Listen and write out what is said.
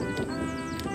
何?